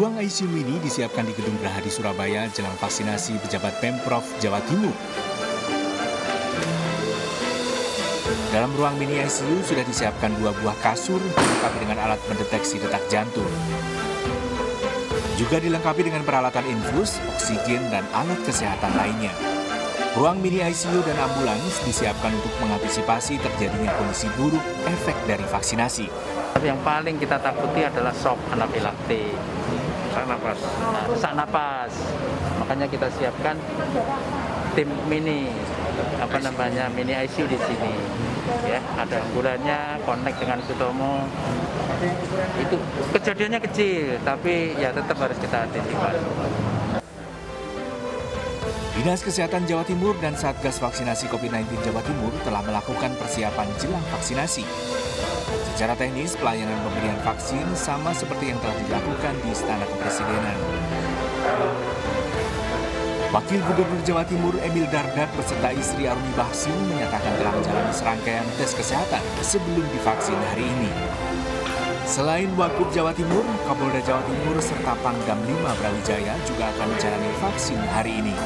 Ruang ICU mini disiapkan di Gedung Geraha di Surabaya jelang vaksinasi pejabat Pemprov Jawa Timur. Dalam ruang mini ICU sudah disiapkan dua buah kasur dilengkapi dengan alat mendeteksi detak jantung. Juga dilengkapi dengan peralatan infus, oksigen, dan alat kesehatan lainnya. Ruang mini ICU dan ambulans disiapkan untuk mengantisipasi terjadinya kondisi buruk efek dari vaksinasi. Yang paling kita takuti adalah shock anafilaktik. Sak napas. Nah, sesak napas. Makanya kita siapkan tim mini apa namanya mini ICU di sini. Ya, ada ambulannya, connect dengan Sutomo. Itu kejadiannya kecil, tapi ya tetap harus kita antisipasi. Dinas Kesehatan Jawa Timur dan Satgas Vaksinasi COVID-19 Jawa Timur telah melakukan persiapan jelang vaksinasi. Secara teknis, pelayanan pemberian vaksin sama seperti yang telah dilakukan di Istana Kepresidenan. Wakil Gubernur Jawa Timur Emil Dardak beserta istri Arumi Bahsin menyatakan telah menjalani serangkaian tes kesehatan sebelum divaksin hari ini. Selain Wakub Jawa Timur, Kapolda Jawa Timur serta Pangdam 5 Brawijaya juga akan menjalani vaksin hari ini.